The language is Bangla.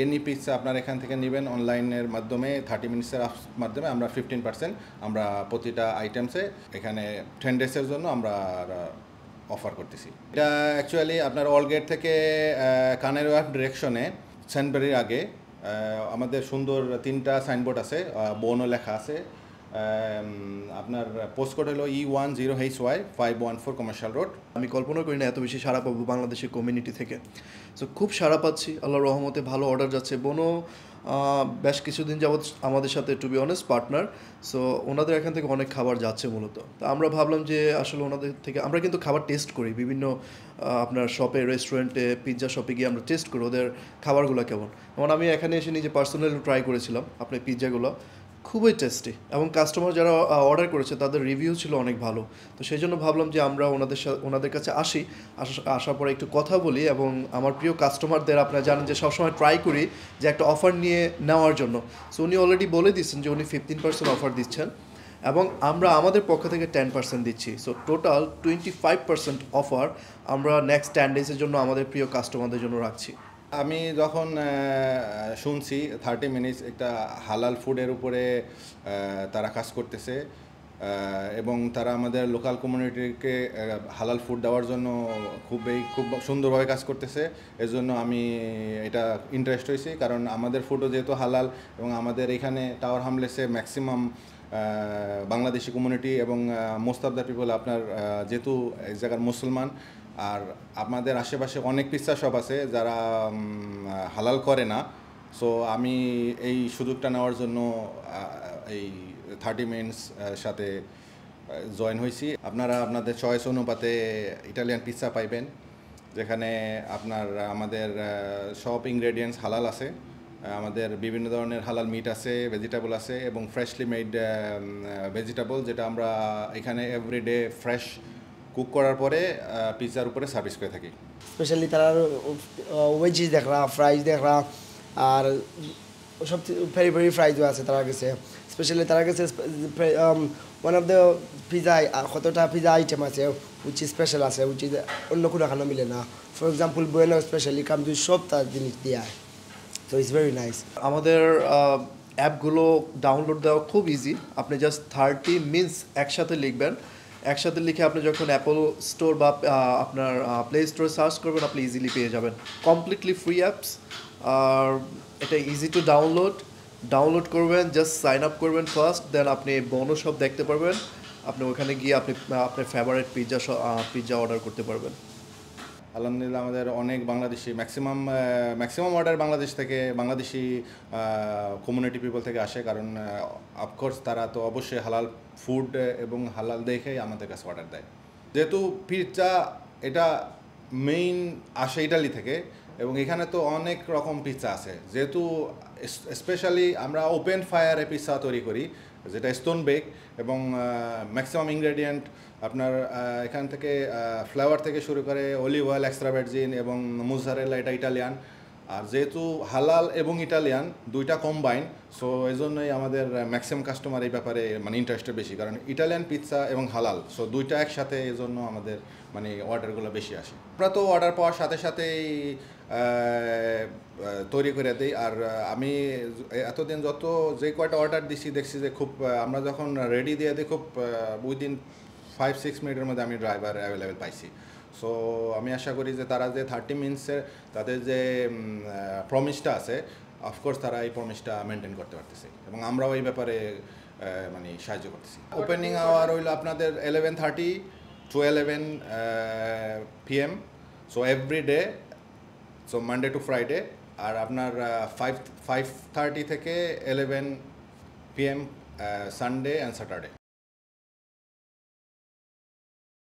এনি পিস আপনার এখান থেকে নেবেন অনলাইনের মাধ্যমে থার্টি মিনিটসের মাধ্যমে আমরা ফিফটিন পার্সেন্ট আমরা প্রতিটা আইটেমসে এখানে টেন ডেসের জন্য আমরা অফার করতেছি। এটা অ্যাকচুয়ালি আপনার অলগেট থেকে কানের ডিরেকশনে সেন্টবেরির আগে আমাদের সুন্দর তিনটা সাইনবোর্ড আছে বনও লেখা আছে আপনার পোস্টকোড হলো E one zero H Y five one four commercial road আমি কল্পনা করি না এত বেশি সাড়া পাবো বাংলাদেশের কমিউনিটি থেকে। সো খুব সাড়া পাচ্ছি আল্লাহ রহমতে ভালো অর্ডার যাচ্ছে। আহ, বেশ কিছুদিন যাবৎ আমাদের সাথে to be honest partner so ওনাদের এখান থেকে অনেক খাবার যাচ্ছে মূলত। তো আমরা ভাবলাম যে আসলে ওনাদের থেকে আমরা কিন্তু খাবার টেস্ট করি। বিভিন্ন আপনার শপে রেস্টুরেন্টে পিৎজা শপে গিয়ে আমরা টেস্ট করি ওদের খাবারগুলো কেমন। যেমন আমি এখানে এসে নিজে পার্সোনালি ট্রাই করেছিলাম আপনার পিৎজাগুলো খুবই টেস্টি এবং কাস্টমার যারা অর্ডার করেছে, তাদের রিভিউ ছিল অনেক ভালো। তো সেই জন্য ভাবলাম যে আমরা ওনাদের সাথে ওনাদের কাছে আসি আসার পরে একটু কথা বলি এবং আমার প্রিয় কাস্টমারদের আপনারা জানেন যে সবসময় ট্রাই করি যে একটা অফার নিয়ে নেওয়ার জন্য। সো উনি অলরেডি বলে দিচ্ছেন যে উনি ফিফটিন পার্সেন্ট অফার দিচ্ছেন এবং আমরা আমাদের পক্ষ থেকে টেন পার্সেন্ট দিচ্ছি। So total twenty five percent offer আমরা নেক্সট টেন ডেজের জন্য আমাদের প্রিয় কাস্টমারদের জন্য রাখছি। আমি যখন শুনছি থার্টি মিনিটস একটা হালাল ফুডের উপরে তারা কাজ করতেছে এবং তারা আমাদের লোকাল কমিউনিটিকে হালাল ফুড দেওয়ার জন্য খুবই খুব সুন্দরভাবে কাজ করতেছে, এর জন্য আমি এটা ইন্টারেস্ট হয়েছি, কারণ আমাদের ফুডও যেহেতু হালাল এবং আমাদের এখানে টাওয়ার হামলেসে ম্যাক্সিমাম বাংলাদেশি কমিউনিটি এবং দ্য পিপল আপনার যেহেতু এক জায়গার মুসলমান আর আমাদের আশেপাশে অনেক পিৎজা শপ আছে যারা হালাল করে না। সো আমি এই সুযোগটা নেওয়ার জন্য এই থার্টি মিনিটস সাথে জয়েন হয়েছি। আপনারা আপনাদের চয়েস অনুপাতে ইটালিয়ান পিৎজা পাইবেন, যেখানে আপনার, আমাদের সব ইনগ্রেডিয়েন্টস হালাল আছে। আমাদের বিভিন্ন ধরনের হালাল মিট আছে ভেজিটেবল আছে এবং ফ্রেশলি মেড ভেজিটেবল যেটা আমরা এখানে এভরিডে ফ্রেশ কুক করার পরে পিৎজার উপরে সার্ভিস করে থাকি। স্পেশালি তারা ওয়েজিস দেখরা ফ্রাইজ দেখরা আর সব ফেরি ফেরি ফ্রাইজও আছে তারা কাছে। স্পেশালি তারা কাছে ওয়ান অফ দ্য পিজা কতটা পিজা আইটেম আছে উইচ স্পেশাল আছে উইচ অন্য কোনো খানা মিলে না। ফর এক্সাম্পল বয়েনো স্পেশালি কাম টু সব তার জিনিস দেওয়া তো ইটস ভেরি নাইস আমাদের অ্যাপগুলো ডাউনলোড দেওয়া খুব ইজি আপনি জাস্ট থার্টি মিনস একসাথে লিখবেন। একসাথে লিখে আপনি যখন অ্যাপল স্টোর বা আপনার প্লে স্টোরে সার্চ করবেন, আপনি ইজিলি পেয়ে যাবেন। কমপ্লিটলি ফ্রি অ্যাপস আর এটা ইজি টু ডাউনলোড ডাউনলোড করবেন জাস্ট সাইন আপ করবেন ফার্স্ট দেন আপনি বনো সব দেখতে পারবেন। আপনি ওখানে গিয়ে আপনি আপনার ফেভারিট পিৎজা পিৎজা অর্ডার করতে পারবেন। আলহামদুলিল্লাহ আমাদের অনেক Bangladeshi maximum maximum order Bangladesh থেকে, বাংলাদেশি কমিউনিটি পিপল থেকে আসে। কারণ অফকোর্স তারা তো অবশ্যই হালাল ফুড এবং হালাল দেখেই আমাদের কাছে অর্ডার দেয়। যেহেতু পিৎজা এটা মেইন আসে ইটালি থেকে এবং এখানে তো অনেক রকম পিৎজা আছে। যেহেতু স্পেশালি আমরা ওপেন ফায়ারে পিৎজা তৈরি করি, যেটা স্টোন বেক এবং ম্যাক্সিমাম ইনগ্রেডিয়েন্ট আপনার এখান থেকে ফ্লেভার থেকে শুরু করে অলিভ অয়েল এক্সট্রা ভার্জিন এবং মুজারেলা এটা ইটালিয়ান আর যেহেতু হালাল এবং ইটালিয়ান দুইটা কম্বাইন সো এই জন্যই আমাদের ম্যাক্সিমাম কাস্টমার এই ব্যাপারে মানে ইন্টারেস্টেড বেশি। কারণ ইটালিয়ান পিৎজা এবং হালাল সো দুইটা একসাথে এই জন্য আমাদের মানে অর্ডারগুলো বেশি আসে। আমরা তো অর্ডার পাওয়ার সাথে সাথেই তৈরি করে দিই। আর আমি এতদিন যত যে কয়টা অর্ডার দিছি, দেখছি যে খুব আমরা যখন রেডি দিয়ে দিই, খুব উইদিন ফাইভ সিক্স মিনিটের মধ্যে আমি ড্রাইভার অ্যাভেলেবেল পাইছি। সো আমি আশা করি যে তারা যে থার্টি মিনিটসের তাদের যে প্রমিসটা আছে অফকোর্স তারা এই প্রমিসটা মেনটেন করতে পারতেছে। এবং আমরাও এই ব্যাপারে মানে সাহায্য করতেছি। ওপেনিং আওয়ার হইল আপনাদের eleven thirty to eleven PM so every day so Monday to Friday আর আপনার ফাইভ ফাইভ থার্টি থেকে eleven PM Sunday and Saturday